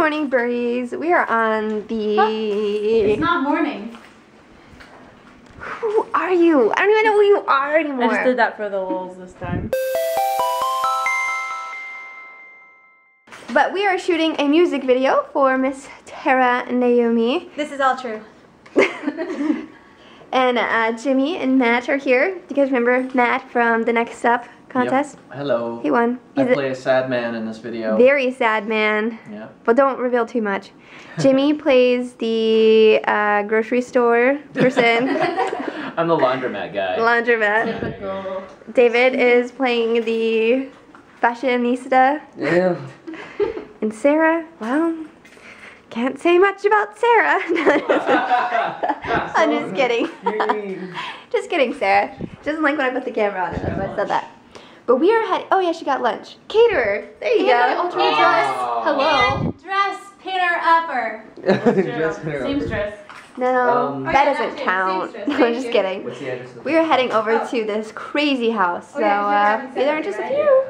morning, birdies. We are on the. It's not morning. Who are you? I don't even know who you are anymore. I just did that for the lulz this time. But we are shooting a music video for Miss Terra Naomi. This is all true. and uh, Jimmy and Matt are here. Do you guys remember Matt from the Next Up contest? Yep. Hello. He won. I play a sad man in this video. very sad man. Yeah. But don't reveal too much. Jimmy plays the uh, grocery store person, I'm the laundromat guy. laundromat. Typical. David is playing the fashionista. yeah. And Sarah, well, can't say much about Sarah. I'm just kidding. just kidding, Sarah. She doesn't like when I put the camera on her. That's why I said that. But we are heading. Oh yeah, she got lunch. Caterer. There you And go. my ultimate dress. Hello. And dress pinner upper. Dress pinner upper. Seamstress. No, Um, that Oh, doesn't count. No, I'm just kidding. What's the address of the We are heading over to this crazy house. So Oh, yeah, uh, be there in just a right? few.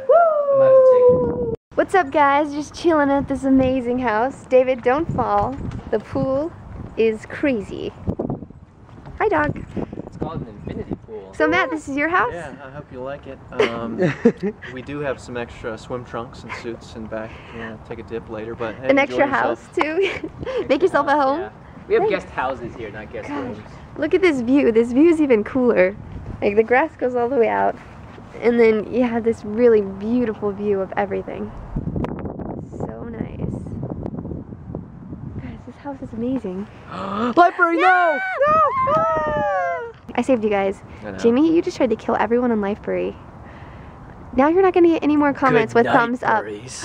I'm about to Woo! What's up, guys? Just chilling at this amazing house. David, don't fall. The pool is crazy. Hi, dog. It's called an infinity pool. So, Matt, this is your house? Yeah, I hope you like it. Um, we do have some extra swim trunks and suits in back if you want to take a dip later. But hey, An extra house, too. Make yourself at home. Yeah. We have Great. guest houses here, not guest Gosh. rooms. Look at this view. This view is even cooler. Like, the grass goes all the way out. And then you have this really beautiful view of everything. So nice. Guys, this house is amazing. Library, no! I saved you guys. Jimmy, you just tried to kill everyone in LifeBurry. Now you're not going to get any more comments Good with night, thumbs up.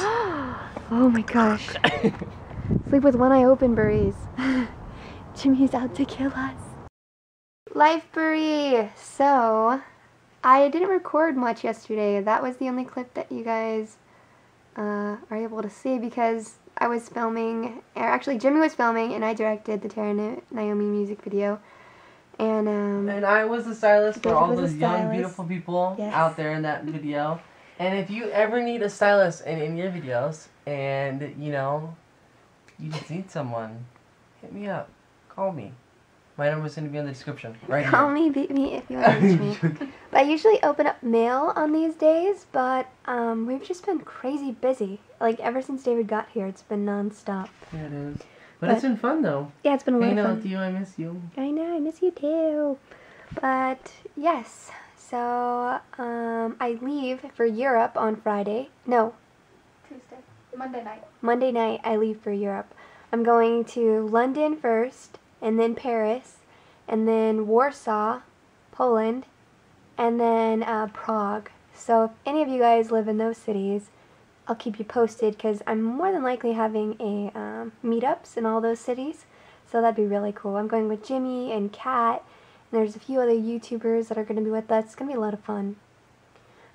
oh my gosh. Sleep with one eye open, Burries. Jimmy's out to kill us. LifeBurry. So, I didn't record much yesterday. That was the only clip that you guys uh, are able to see because I was filming, or actually Jimmy was filming and I directed the Terra Na- Naomi music video. And um, And I was the stylist for all those young, beautiful people Yes. out there in that video. And if you ever need a stylist in, in your videos, and you know, you just need someone, hit me up. Call me. My number's gonna be in the description. Right Call here. me, beat me if you want to reach me. But I usually open up mail on these days, but um, we've just been crazy busy. Like ever since David got here, it's been nonstop. Yeah, it is. But, But- it's been fun though. Yeah, it's been a lot Hanging of out fun. with you, I miss you. I know, I miss you too. But yes, so um, I leave for Europe on Friday. No, Tuesday. Monday night. Monday night I leave for Europe. I'm going to London first, and then Paris, and then Warsaw, Poland, and then uh, Prague. So if any of you guys live in those cities, I'll keep you posted because I'm more than likely having a um, meetups in all those cities. So that'd be really cool. I'm going with Jimmy and Kat, and there's a few other YouTubers that are going to be with us. It's going to be a lot of fun.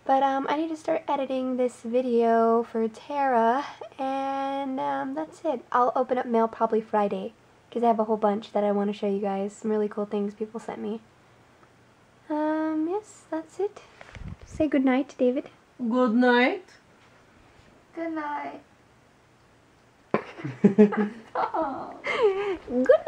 But um, I need to start editing this video for Terra, and um, that's it. I'll open up mail probably Friday, because I have a whole bunch that I want to show you guys. Some really cool things people sent me. Um, yes, that's it. Say goodnight, David. Good night. Good night. Good night.